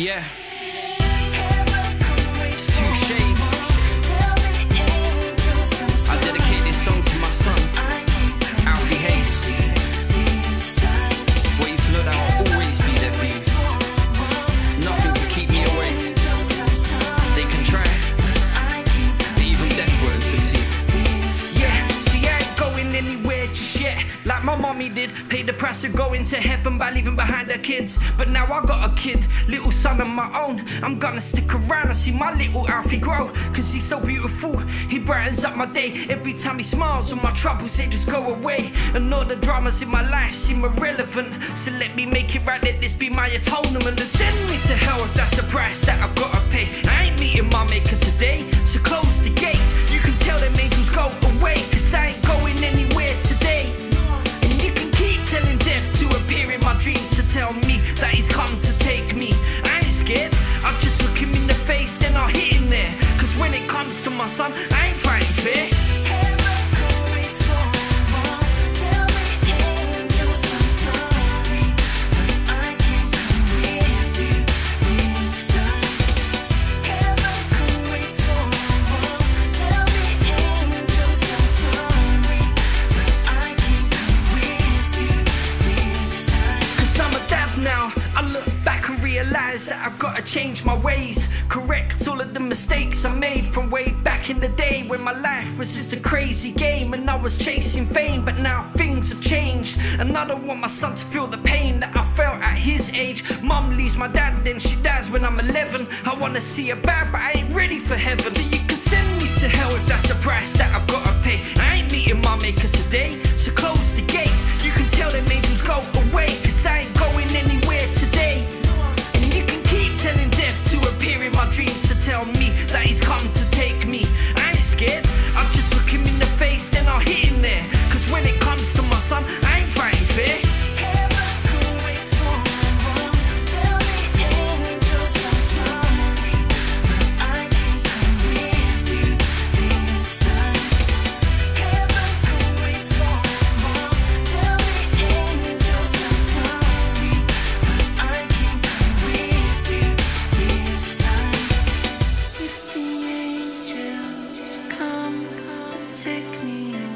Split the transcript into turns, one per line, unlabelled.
Yeah.
Just yet. Like my mommy did, paid the price of going to heaven by leaving behind her kids. But now I got a kid, little son of my own. I'm gonna stick around and see my little Alfie grow. Cause he's so beautiful, he brightens up my day. Every time he smiles, all my troubles they just go away. And all the dramas in my life seem irrelevant. So let me make it right, let this be my atonement. And send me to hell if that's the price that I've gotta pay. Comes to my son, I ain't fighting fair. Now. Realize that I've gotta change my ways. Correct all of the mistakes I made from way back in the day when my life was just a crazy game and I was chasing fame. But now things have changed, and I don't want my son to feel the pain that I felt at his age. Mum leaves my dad, then she dies when I'm 11. I wanna see her back, but I ain't ready for heaven. So you can send me
take me